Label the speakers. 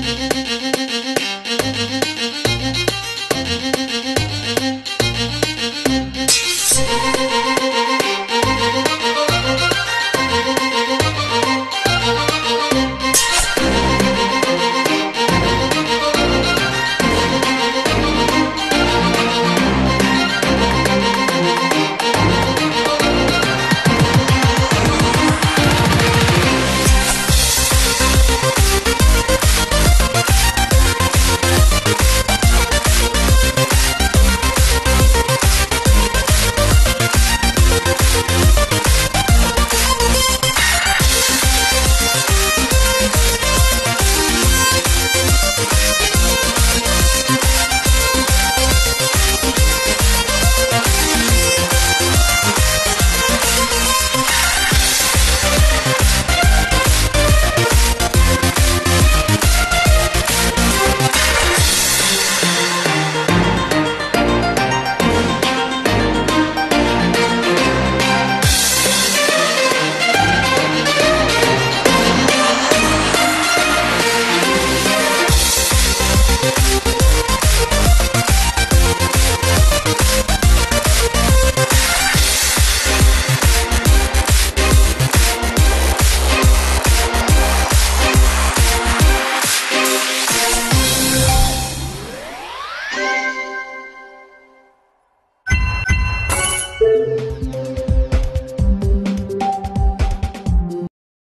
Speaker 1: Müzik